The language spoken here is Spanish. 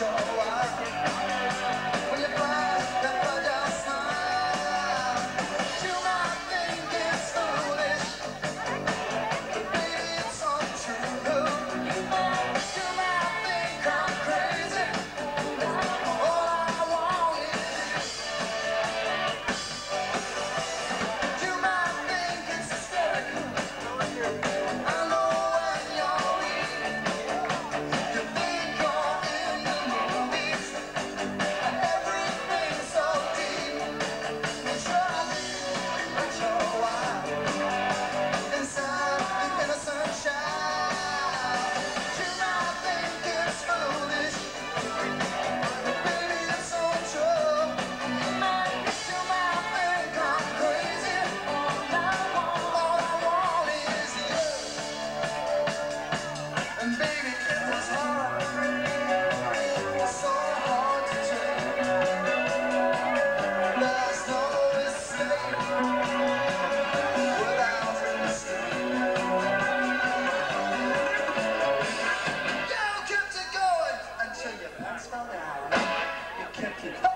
샷. objective.